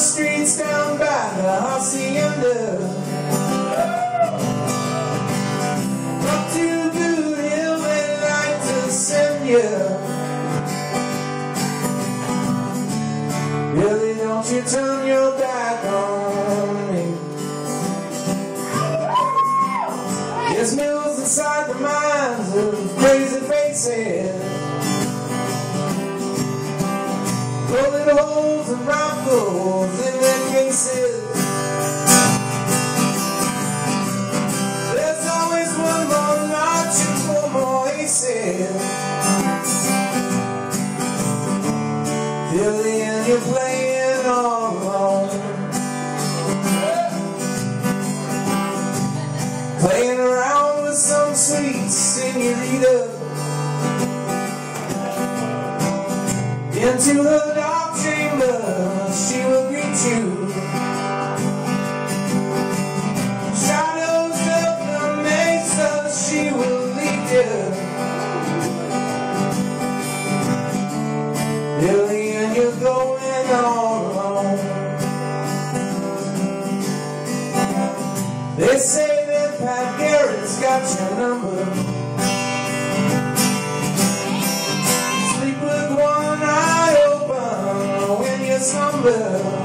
streets down by the hacienda. Up to Blue Hill, they'd like to send you. Billy, don't you turn your back on me. There's mills inside the minds of crazy faces. Billy, and you're playing alone. Playing around with some sweet senorita. Into the dark chamber, she will greet you. Shadows of the mesa, she will lead you. Billy, you're going all alone. They say that Pat Garrett's got your number. Sleep with one eye open when you slumber.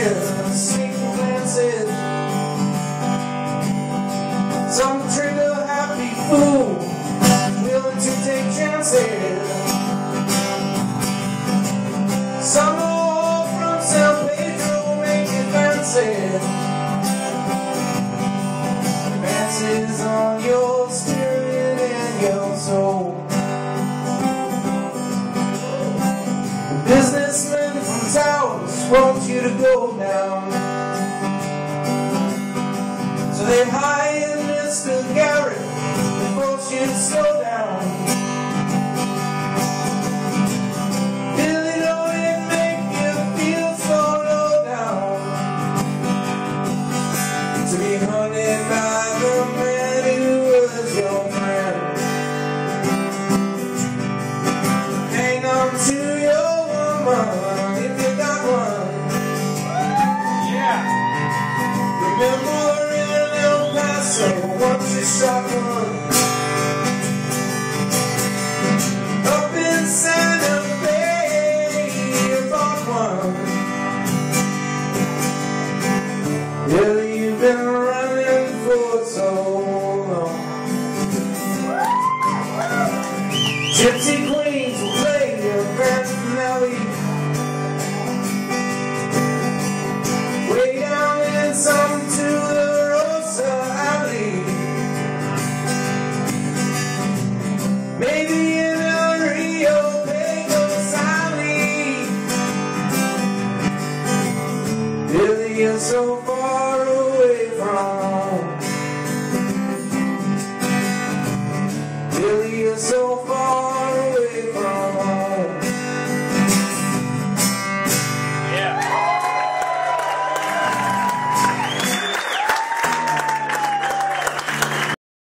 Stranger sneaking glances. Some trigger happy fool willing to take chances. Some old from San Pedro make. Advances towers want you to go down. So they hired Mr. Garrett and force you to slow been running for so long. Gypsy queens play your grand finale. Way down in some Tularosa alley. Maybe in a Rio Pecos alley. Billy, you're so so